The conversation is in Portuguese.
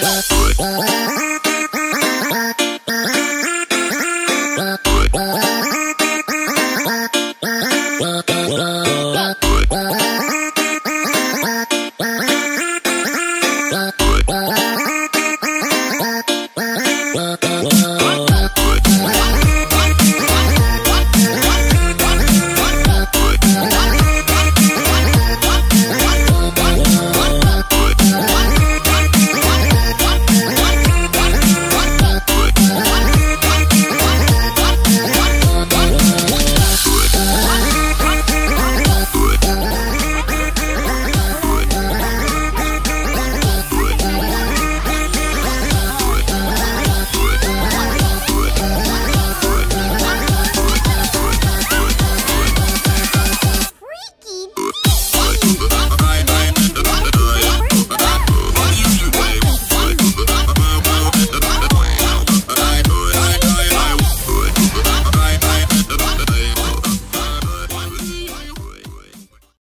Bye.